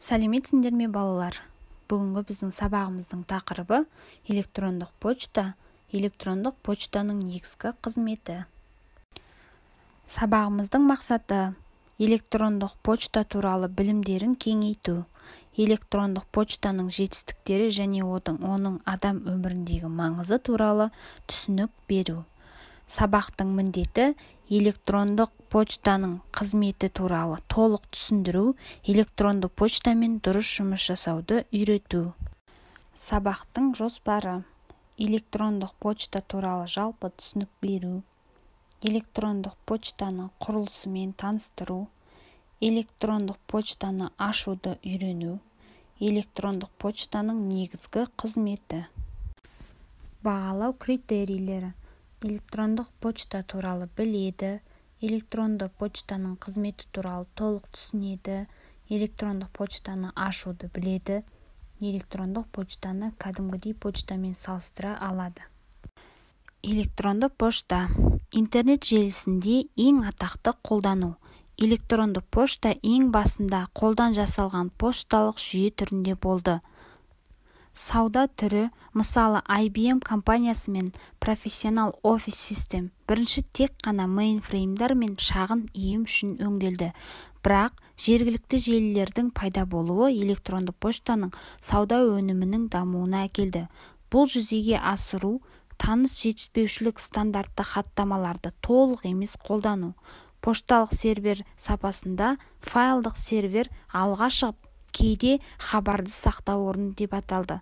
сәлеметсіңдер ме балалар? Бүгінгі біздің сабағымыздың тақырыбы электрондық почта электрондық почтаның негізгі қызметі. Сабағымыздың мақсаты электрондық почта туралы білімдерін кеңейту. Электрондық почтаның жетістіктері және оның адам өміріндегі маңызы туралы түсінік беру. Сабақтың міндеті электрондық почтаның қызметі туралы толық түсіндіру электронды почтамен дұрыс жұмыс жасауды үйрету. Сабақтың жоспары. Электрондық почта туралы жалпы түсінік беру. Электрондық почтаны құрылысымен таныстыру. Электрондық почтаны ашуды үйрену. Электрондық почтаның негізгі қызметі. Бағалау критерийлері. Электрондық почта туралы біледі электронды почтаның қызметі туралы толық түсінеді электрондық почтаны ашуды біледі электрондық почтаны кәдімгідей почтамен салыстыра алады. Электронды пошта интернет желісінде ең атақты қолдану. Электронды пошта ең басында қолдан жасалған пошталық жүйе түрінде болды. Сауда түрі мысалы ibm компаниясы мен профессионал офис систем. Бірінші тек қана мейнфреймдар мен шағын ием үшін өңделді. Бірақ жергілікті желілердің пайда болуы электронды поштаның сауда өнімінің дамуына әкелді. Бұл жүзеге асыру таныс жетіспеушілік стандартты хаттамаларды толық емес қолдану пошталық сервер сапасында файлдық сервер алға шығып кейде хабарды сақтау орны деп аталды.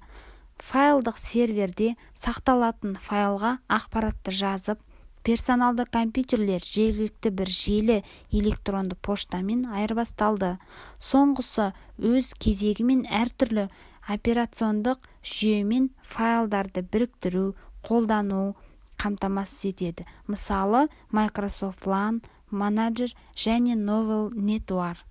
Файлдық серверде сақталатын файлға ақпаратты жазып персоналды компьютерлер жергілікті бір желі электронды поштамен айырбасталды. Соңғысы өз кезегімен әртүрлі операциондық жүйемен файлдарды біріктіру қолдану қамтамасыз етеді. Мысалы microsoft lan manager және новел нетуар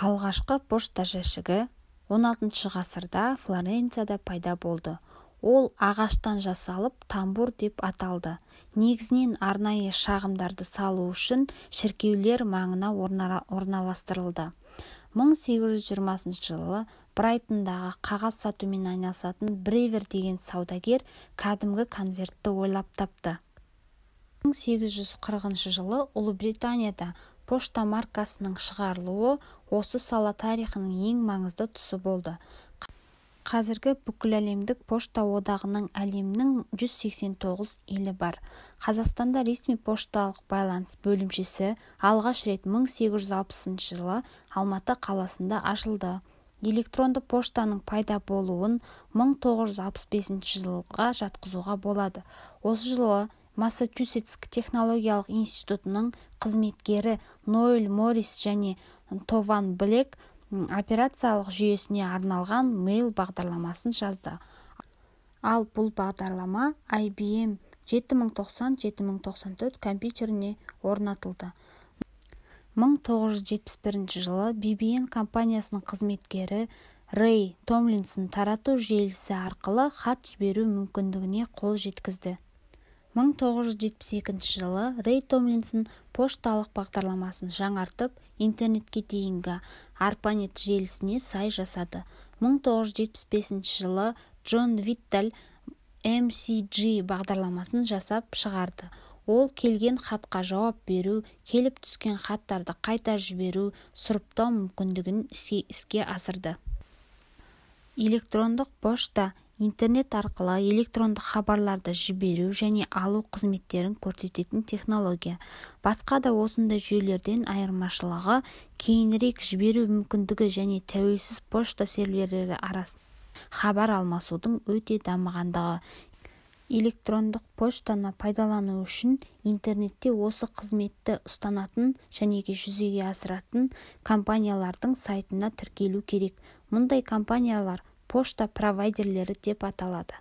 алғашқы пошта жәшігі 16 ғасырда флоренцияда пайда болды. Ол ағаштан жасалып тамбур деп аталды. Негізінен арнайы шағымдарды салу үшін шіркеулер маңына орналастырылды. 1820 жылы брайтондағы қағаз сатумен айналысатын бревер деген саудагер кәдімгі конвертті ойлап тапты. 1840 жылы ұлыбританияда пошта маркасының шығарылуы осы сала тарихының ең маңызды тұсы болды. Қазіргі бүкіләлемдік пошта одағының әлемнің 189 елі бар. Қазақстанда ресми пошталық байланыс бөлімшесі алғаш рет 1860 жылы алматы қаласында ашылды. Электронды поштаның пайда болуын 1965 жылға жатқызуға болады. Осы жылы массачусетс технологиялық институтының қызметкері ноэль моррис және тован блек операциялық жүйесіне арналған мейл бағдарламасын жазды. Ал бұл бағдарлама ibm 7090-7094 компьютеріне орнатылды. 1971 жылы bbn компаниясының қызметкері рэй томлинсон тарату желісі арқылы хат жіберу мүмкіндігіне қол жеткізді. 1972 жылы рэй томлинсон пошталық бағдарламасын жаңартып интернетке дейінгі арпанет желісіне сай жасады. 1975 жылы джон витталь mcg бағдарламасын жасап шығарды. Ол келген хатқа жауап беру келіп түскен хаттарды қайта жіберу сұрыптау мүмкіндігін іске асырды. Электрондық пошта интернет арқылы электрондық хабарларды жіберу және алу қызметтерін көрсететін технология. Басқа да осындай жүйелерден айырмашылығы кейінірек жіберу мүмкіндігі және тәуелсіз пошта серверлері арасында хабар алмасудың өте дамығандығы. Электрондық поштаны пайдалану үшін интернетте осы қызметті ұстанатын және жүзеге асыратын компаниялардың сайтына тіркелу керек. Мұндай компаниялар пошта провайдерлері деп аталады.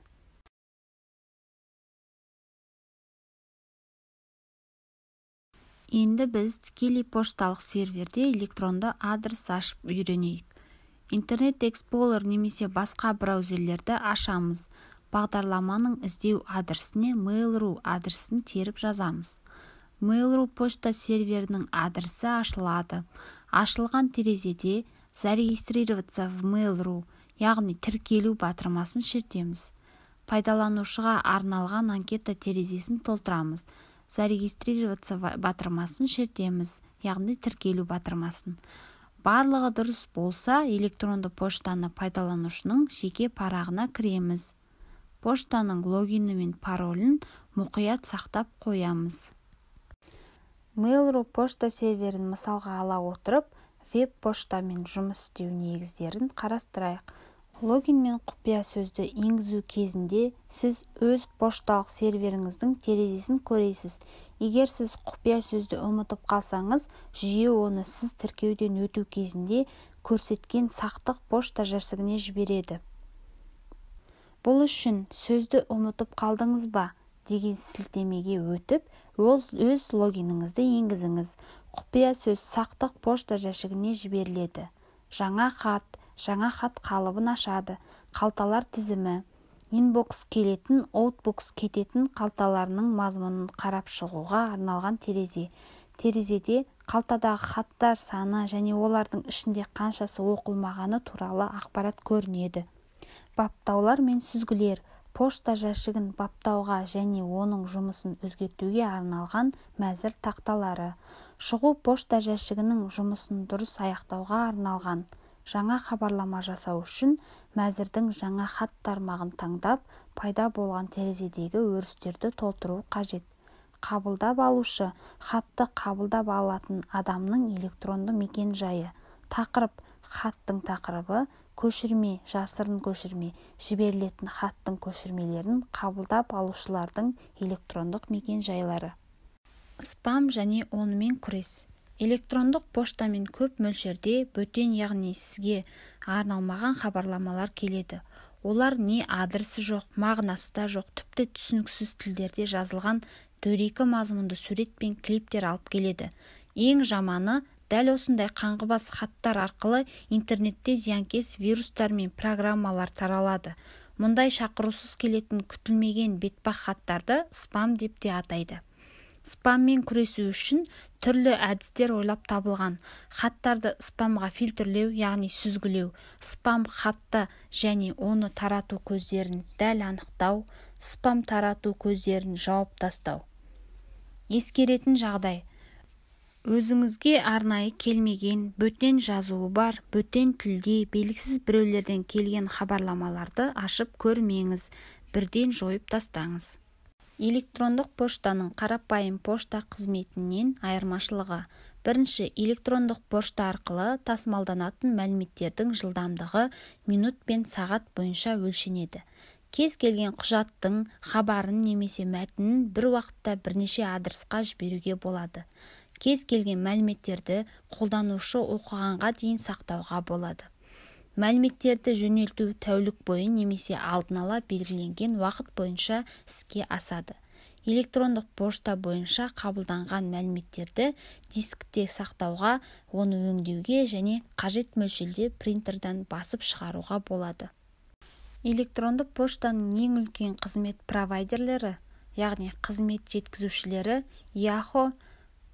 Енді біз тікелей пошталық серверде электронды адрес ашып үйренейік. Интернет эксплорер немесе басқа браузерлерді ашамыз. Бағдарламаның іздеу адресіне mail.ru адресін теріп жазамыз. Mail.ru пошта серверінің адресі ашылады. Ашылған терезеде зарегистрироваться в mail.ru яғни тіркелу батырмасын шертеміз. Пайдаланушыға арналған анкета терезесін толтырамыз. Зарегистрироваться батырмасын шертеміз яғни тіркелу батырмасын. Барлығы дұрыс болса электронды поштаны пайдаланушының жеке парағына кіреміз. Поштаның логині мен паролін мұқият сақтап қоямыз. Mail.ru пошта серверін мысалға ала отырып веб-поштамен жұмыс істеу негіздерін қарастырайық. Логин мен құпия сөзді енгізу кезінде сіз өз пошталық серверіңіздің терезесін көресіз. Егер сіз құпия сөзді ұмытып қалсаңыз жүйе оны сіз тіркеуден өту кезінде көрсеткен сақтық пошта жәшігіне жібереді. Бұл үшін сөзді ұмытып қалдыңыз ба? деген сілтемеге өтіп өз, логиніңізді енгізіңіз. Құпия сөз сақтық пошта жәшігіне жіберіледі. Жаңа хат жаңа хат қалыбын ашады. Қалталар тізімі. Инбокс келетін аутбокс кететін қалталарының мазмұнын қарап шығуға арналған терезе. Терезеде қалтадағы хаттар саны және олардың ішінде қаншасы оқылмағаны туралы ақпарат көрінеді. Баптаулар мен сүзгілер. Пошта жәшігін баптауға және оның жұмысын өзгертуге арналған мәзір тақталары. Шығу пошта жәшігінің жұмысын дұрыс аяқтауға арналған. Жаңа хабарлама жасау үшін мәзірдің жаңа хат тармағын таңдап пайда болған терезедегі өрістерді толтыру қажет. Қабылдап алушы хатты қабылдап алатын адамның электронды мекен-жайы. Тақырып хаттың тақырыбы көшірме жасырын көшірме жіберілетін хаттың көшірмелерін қабылдап алушылардың электрондық мекен-жайлары. Спам және онымен күрес. Электрондық поштамен көп мөлшерде бөтен яғни сізге арналмаған хабарламалар келеді. Олар не адресі жоқ мағынасы да жоқ тіпті түсініксіз тілдерде жазылған дөрекі мазмұнды сурет пен клиптер алып келеді. Ең жаманы дәл осындай қаңғыбас хаттар арқылы интернетте зиянкес вирустар мен программалар таралады. Мұндай шақырусыз келетін күтілмеген бетпақ хаттарды спам деп те атайды. Спаммен күресу үшін түрлі әдістер ойлап табылған. Хаттарды спамға фильтрлеу яғни сүзгілеу. Спам хатты және оны тарату көздерін дәл анықтау спам тарату көздерін жауып тастау. Ескеретін жағдай. Өзіңізге арнайы келмеген бөтен жазуы бар бөтен тілде белгісіз біреулерден келген хабарламаларды ашып көрмеңіз бірден жойып тастаңыз. Электрондық поштаның қарапайым пошта қызметінен айырмашылығы. Бірінші электрондық пошта арқылы тасымалданатын мәліметтердің жылдамдығы минут пен сағат бойынша өлшенеді. Кез келген құжаттың хабарын немесе мәтінін бір уақытта бірнеше адресқа жіберуге болады. Кез келген мәліметтерді қолданушы оқығанға дейін сақтауға болады. Мәліметтерді жөнелту тәулік бойы немесе алдын ала белгіленген уақыт бойынша іске асады. Электрондық пошта бойынша қабылданған мәліметтерді дискте сақтауға оны өңдеуге және қажет мөлшерде принтерден басып шығаруға болады. Электронды поштаның ең үлкен қызмет провайдерлері яғни қызмет жеткізушілері yahoo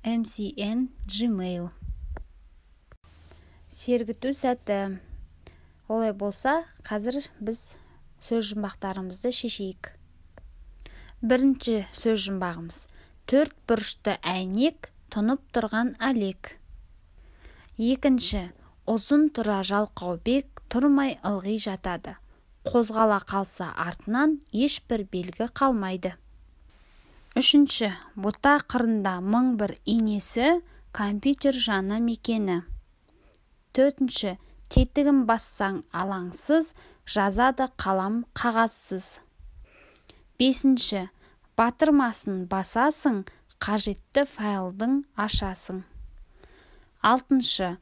mcn gmail. Сергіту сәті. Олай болса қазір біз сөз жұмбақтарымызды шешейік. Бірінші сөз жұмбағымыз. Төрт бұрышты әйнек тұнып тұрған әлек. Екінші ұзын тұра жалқау бек тұрмай ылғи жатады. Қозғала қалса артынан ешбір белгі қалмайды. Үшінші бұта қырында мың бір инесі компьютер жаны мекені. Төртінші тетігін бассаң алаңсыз жазады қалам қағазсыз. Бесінші батырмасын басасың қажетті файлдың ашасың. Алтыншы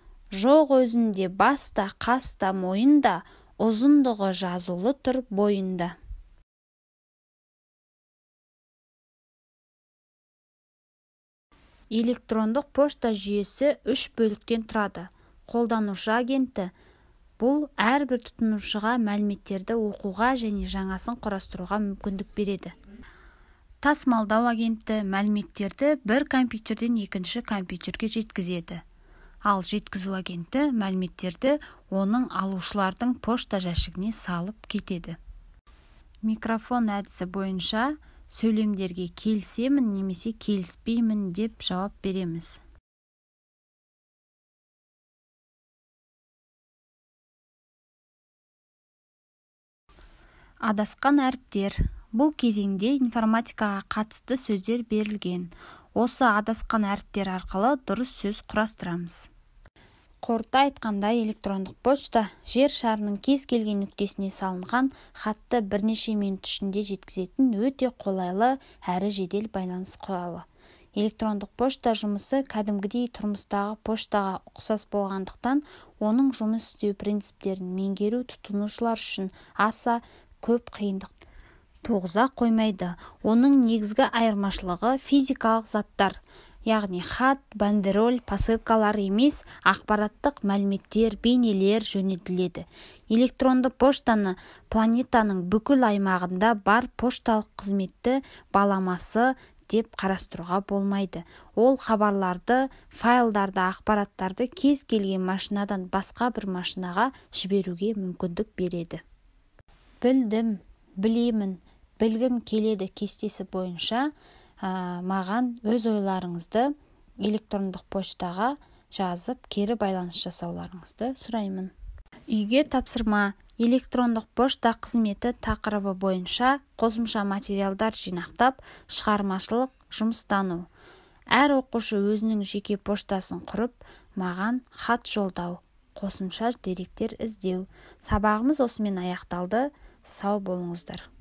жоқ өзінде баста қаста мойында ұзындығы жазулы тұр бойында. Электрондық пошта жүйесі үш бөліктен тұрады. Қолданушы агенті. Бұл әрбір тұтынушыға мәліметтерді оқуға және жаңасын құрастыруға мүмкіндік береді. Тасымалдау агенті мәліметтерді бір компьютерден екінші компьютерге жеткізеді. Ал жеткізу агенті мәліметтерді оның алушылардың пошта жәшігіне салып кетеді. Микрофон әдісі бойынша сөйлемдерге келісемін немесе келіспеймін деп жауап береміз. Адасқан әріптер. Бұл кезеңде информатикаға қатысты сөздер берілген. Осы адасқан әріптер арқылы дұрыс сөз құрастырамыз. Қорыта айтқанда электрондық почта жер шарының кез келген нүктесіне салынған хатты бірнеше минут ішінде жеткізетін өте қолайлы әрі жедел байланыс құралы. Электрондық пошта жұмысы кәдімгідей тұрмыстағы поштаға ұқсас болғандықтан оның жұмыс істеу принциптерін меңгеру тұтынушылар үшін аса көп қиындық. Туғыза қоймайды. Оның негізгі айырмашылығы физикалық заттар яғни хат бандероль посылкалар емес ақпараттық мәліметтер бейнелер жөнелтіледі. Электронды поштаны планетаның бүкіл аймағында бар пошталық қызметті баламасы деп қарастыруға болмайды. Ол хабарларды файлдарды ақпараттарды кез келген машинадан басқа бір машинаға жіберуге мүмкіндік береді. Білдім білемін білгім келеді кестесі бойынша маған өз ойларыңызды электрондық поштаға жазып кері байланыс жасауларыңызды сұраймын. Үйге тапсырма электрондық пошта қызметі тақырыбы бойынша қосымша материалдар жинақтап шығармашылық жұмыстану. Әр оқушы өзінің жеке поштасын құрып маған хат жолдау қосымша деректер іздеу. Сабағымыз осымен аяқталды. Сау болыңыздар.